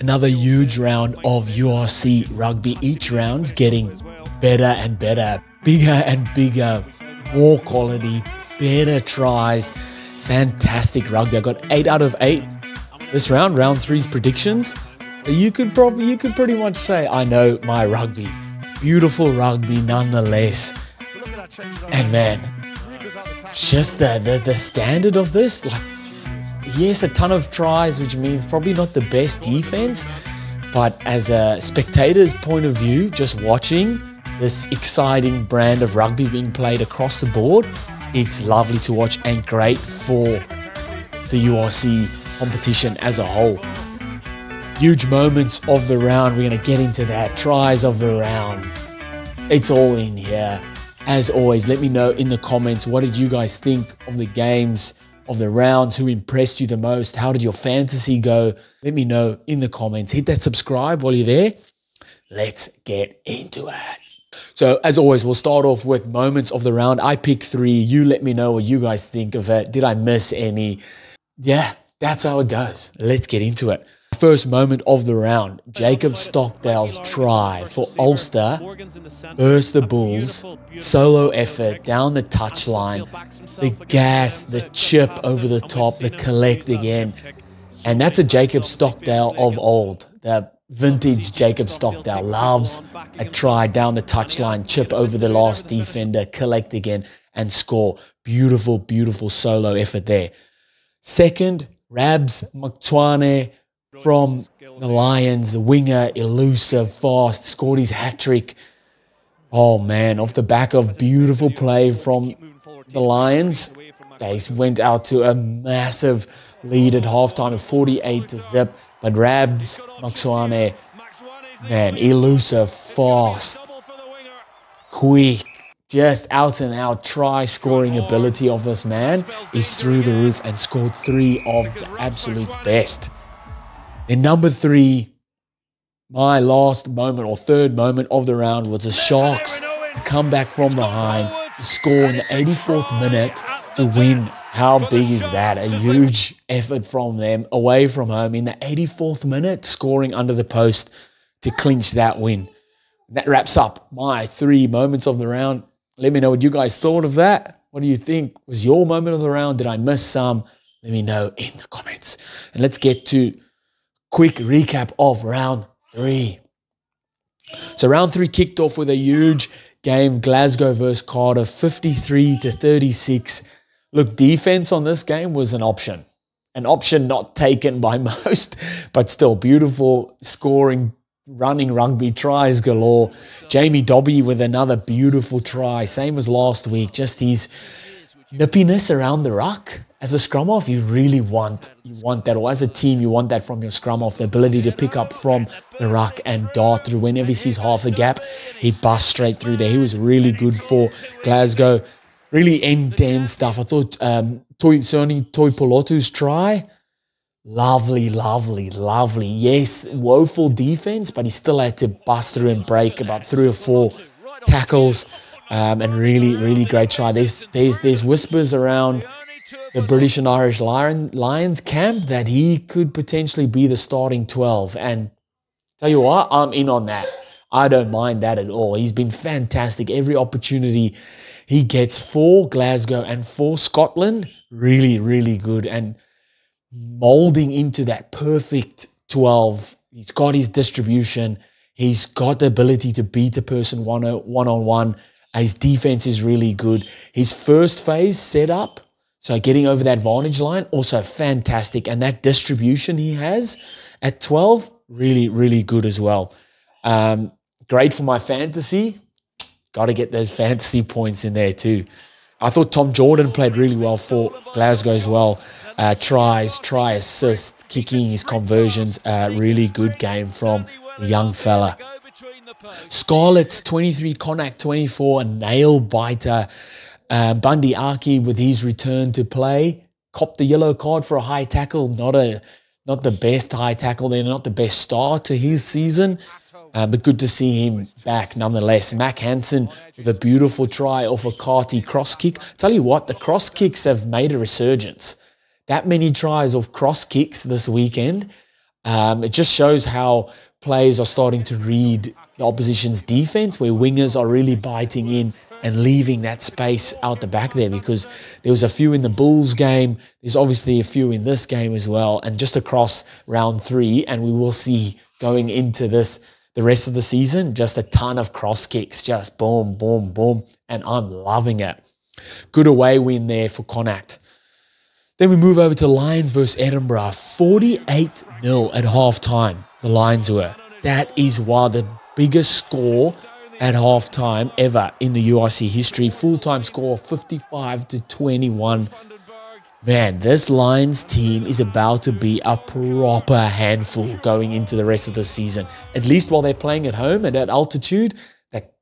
Another huge round of URC rugby. Each round's getting better and better, bigger and bigger, more quality, better tries. Fantastic rugby. I got eight out of eight this round, round three's predictions. You could probably you could pretty much say I know my rugby. Beautiful rugby nonetheless. And man, just the, the the standard of this, like yes, a ton of tries, which means probably not the best defense. But as a spectator's point of view, just watching this exciting brand of rugby being played across the board, it's lovely to watch and great for the URC competition as a whole. Huge moments of the round, we're going to get into that. Tries of the round. It's all in here. As always, let me know in the comments what did you guys think of the games? Of the rounds, who impressed you the most, how did your fantasy go? Let me know in the comments. Hit that subscribe while you're there. Let's get into it. So, as always, we'll start off with moments of the round. I pick three. You let me know what you guys think of it. Did I miss any? Yeah, that's how it goes. Let's get into it. First moment of the round, Jacob Stockdale's try for Ulster versus the Bulls. Solo effort down the touchline. The gas, the chip over the top, the collect again. And that's a Jacob Stockdale of old. The vintage Jacob Stockdale loves a try down the touchline, chip over the last defender, collect again, and score. Beautiful, beautiful solo effort there. Second, Rabz Maxwane from the Lions, the winger, elusive, fast, scored his hat trick. Oh man, off the back of beautiful play from the Lions, they went out to a massive lead at halftime of 48 to zip. But Rabz Maxwane, man, elusive, fast, quick, just out and out try scoring ability of this man is through the roof and scored three of the absolute best. In number three, my last moment or third moment of the round was the Sharks to come back from behind to score in the 84th minute to win. How big is that? A huge effort from them away from home in the 84th minute, scoring under the post to clinch that win. That wraps up my three moments of the round. Let me know what you guys thought of that. What do you think was your moment of the round? Did I miss some? Let me know in the comments. And let's get to quick recap of round three. So round three kicked off with a huge game, Glasgow versus Cardiff, 53 to 36. Look, defense on this game was an option. An option not taken by most, but still beautiful scoring, running rugby tries galore. Jamie Dobie with another beautiful try, same as last week, just his nippiness around the ruck as a scrum half, you really want you want that, or as a team, you want that from your scrum half, the ability to pick up from the ruck and dart through. Whenever he sees half a gap, he busts straight through there. He was really good for Glasgow. Really end-to-end stuff. I thought um, Toy Sony Tuipulotu's try, lovely, lovely, lovely. Yes, woeful defense, but he still had to bust through and break about three or four tackles, um, and really, really great try. There's there's there's whispers around the British and Irish Lion, Lions camp that he could potentially be the starting 12. And tell you what, I'm in on that. I don't mind that at all. He's been fantastic. Every opportunity he gets for Glasgow and for Scotland, really, really good. And molding into that perfect 12. He's got his distribution. He's got the ability to beat a person one on one. His defense is really good. His first phase set up so getting over that vantage line, also fantastic. And that distribution he has at 12, really, really good as well. Um, great for my fantasy. Got to get those fantasy points in there too. I thought Tom Jordan played really well for Glasgow as well. Uh, tries, try assist, kicking his conversions. Uh, really good game from the young fella. Scarlets 23, Connacht 24, a nail biter. Uh, Bundee Aki with his return to play copped the yellow card for a high tackle. Not a not the best high tackle there, not the best start to his season. Uh, but good to see him back nonetheless. Mack Hansen with a beautiful try off a Carty cross kick. Tell you what, the cross kicks have made a resurgence. That many tries of cross kicks this weekend. Um, it just shows how players are starting to read the opposition's defense, where wingers are really biting in and leaving that space out the back there because there was a few in the Bulls game. There's obviously a few in this game as well, and just across round three. And we will see going into this the rest of the season, just a ton of cross kicks, just boom, boom, boom. And I'm loving it. Good away win there for Connacht. Then we move over to Lions versus Edinburgh. 48 0 at half time, the Lions were. That is why the biggest score at half time ever in the URC history. Full time score 55 to 21. Man, this Lions team is about to be a proper handful going into the rest of the season. At least while they're playing at home and at altitude, that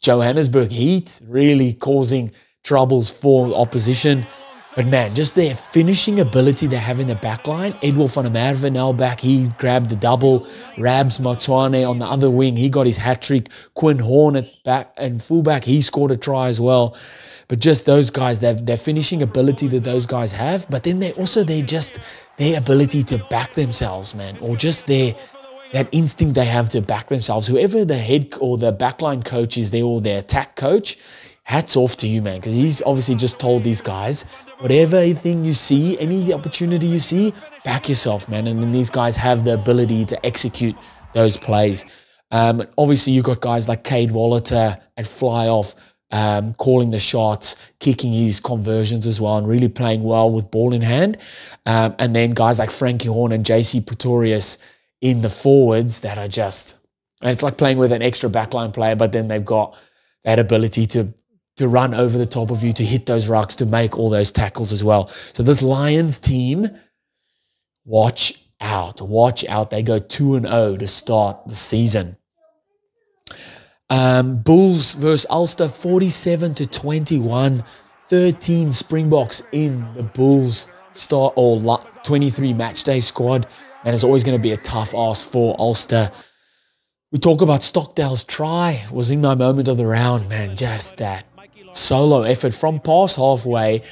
Johannesburg heat really causing troubles for opposition. But man, just their finishing ability they have in the back line. Edward van der back. He grabbed the double. Rabz Maxwane on the other wing. He got his hat trick. Quan Horn at back and fullback. He scored a try as well. But just those guys, their, their finishing ability that those guys have. But then they also they just their ability to back themselves, man, or just their that instinct they have to back themselves. Whoever the head or the backline coach is there or their attack coach, hats off to you, man, because he's obviously just told these guys whatever thing you see, any opportunity you see, back yourself, man. And then these guys have the ability to execute those plays. Um, obviously, you've got guys like Cade Wallater and Fly Off um, calling the shots, kicking his conversions as well, and really playing well with ball in hand. Um, and then guys like Francke Horn and JC Pretorius in the forwards that are just, and it's like playing with an extra backline player, but then they've got that ability to to run over the top of you, to hit those rocks, to make all those tackles as well. So this Lions team, watch out, watch out. They go 2 and 0 to start the season. Um, Bulls versus Ulster 47 to 21. 13 Springboks in the Bulls start or 23 match day squad. And it's always going to be a tough ask for Ulster. We talk about Stockdale's try. Was in my moment of the round, man. Just that solo effort from past halfway,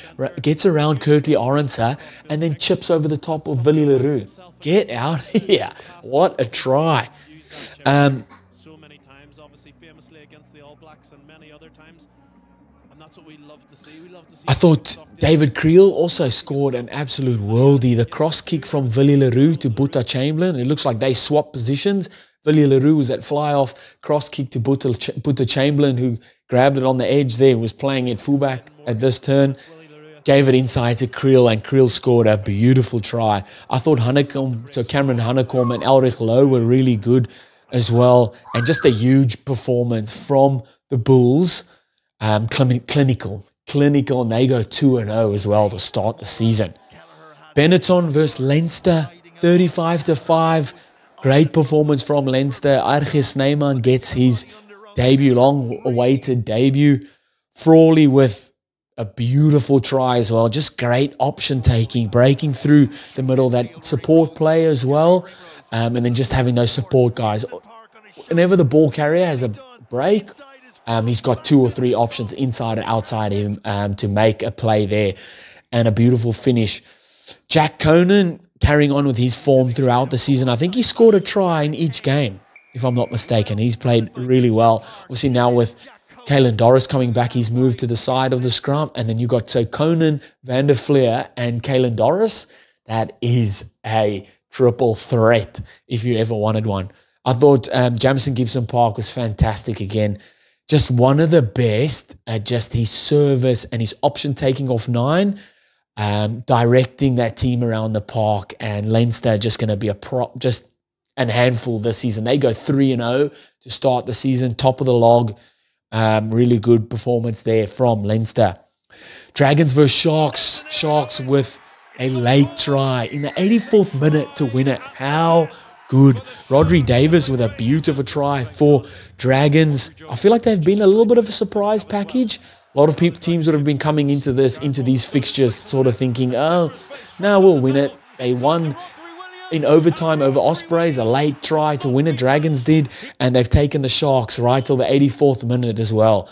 gets around Kurt-Lee Arendse, and then chips over the top of Willie le Get out here. What a try. Um, I thought David Kriel also scored an absolute worldie. The cross kick from Willie le Roux to Buta Chamberlain. It looks like they swapped positions. Willie le Roux was at fly off, cross kick to Buta Chamberlain, who grabbed it on the edge there, was playing it fullback at this turn, gave it inside to Kriel, and Kriel scored a beautiful try. I thought Hanekom, so Cameron Hanekom and Elrigh Louw were really good as well, and just a huge performance from the Bulls. Um, clinical, clinical, and they go 2 0 as well to start the season. Benetton versus Leinster, 35 to 5. Great performance from Leinster. RG Snyman gets his debut, long awaited debut. Frawley with a beautiful try as well. Just great option taking, breaking through the middle, that support play as well. Um, and then just having those support guys. Whenever the ball carrier has a break, um, he's got two or three options inside and outside him um, to make a play there. And a beautiful finish. Jack Conan carrying on with his form throughout the season. I think he scored a try in each game if I'm not mistaken. He's played really well. Obviously, now with Caelan Doris coming back, he's moved to the side of the scrum. And then you've got so Conan, Van der Flier, and Caelan Doris. That is a triple threat if you ever wanted one. I thought um, Jamison Gibson Park was fantastic again. Just one of the best at just his service and his option taking off nine, um, directing that team around the park. And Leinster just going to be a prop, just and handful this season. They go 3 and 0 to start the season, top of the log. Um, really good performance there from Leinster. Dragons versus Sharks. Sharks with a late try in the 84th minute to win it. How good. Rhodri Davis with a beautiful try for Dragons. I feel like they've been a little bit of a surprise package. A lot of people, teams would have been coming into this, into these fixtures, sort of thinking, oh, no, we'll win it. They won in overtime over Ospreys, a late try to win it, Dragons did, and they've taken the Sharks right till the 84th minute as well.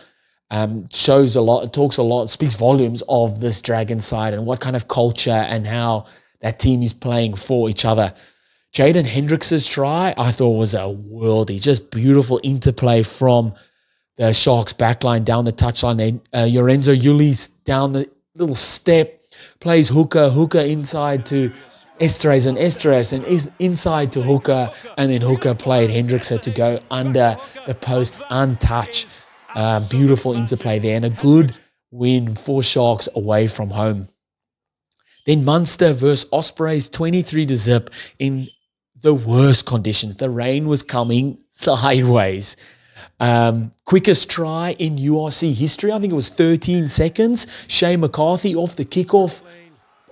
Um, shows a lot, talks a lot, speaks volumes of this Dragon side and what kind of culture and how that team is playing for each other. Jaden Hendrikse' try, I thought was a worldy, just beautiful interplay from the Sharks backline down the touchline. Uh, Lorenzo Yulis down the little step, plays hooker, hooker inside to Estres and Estres and is inside to hooker, and then hooker played Hendrikse to go under the post untouched. Uh, beautiful interplay there and a good win for Sharks away from home. Then Munster versus Ospreys 23 to zip in the worst conditions. The rain was coming sideways. Um, quickest try in URC history. I think it was 13 seconds. Shane McCarthy off the kickoff.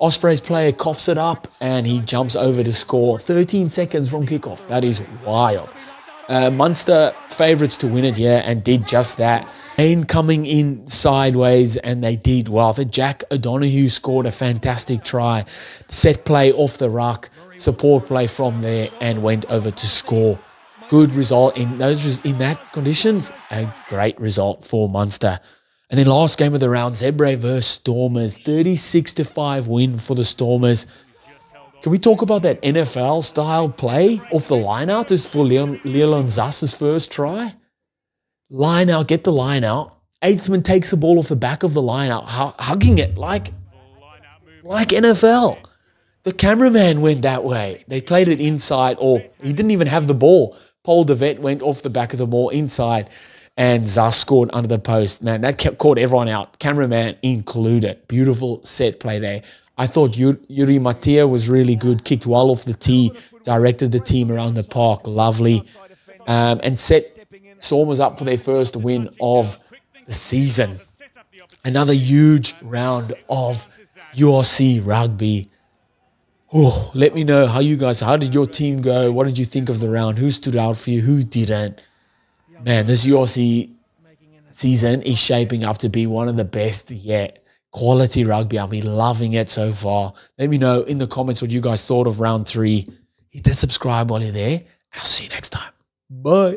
Ospreys player coughs it up and he jumps over to score 13 seconds from kickoff. That is wild. Uh, Munster favourites to win it, yeah, and did just that. Rain coming in sideways, and they did well. The Jack O'Donoghue scored a fantastic try, set play off the ruck, support play from there, and went over to score. Good result in those in that conditions. A great result for Munster. And then last game of the round, Zebre versus Stormers, 36 to 5 win for the Stormers. Can we talk about that NFL style play off the line out? This for Leon, Leon Zas's first try. Line out, get the line out. Eighthman takes the ball off the back of the line out, hugging it like, like NFL. The cameraman went that way. They played it inside, or he didn't even have the ball. Paul de Wet went off the back of the ball inside, and Zas scored under the post. Man, that kept, caught everyone out, cameraman included. Beautiful set play there. I thought Jurie Matthee was really good, kicked well off the tee, directed the team around the park, lovely, um, and set Stormers up for their first win of the season. Another huge round of URC rugby. Oh, let me know how you guys, how did your team go? What did you think of the round? Who stood out for you? Who didn't? Man, this URC season is shaping up to be one of the best yet. Quality rugby. I've been loving it so far. Let me know in the comments what you guys thought of round three. Hit the subscribe while you're there. And I'll see you next time. Bye.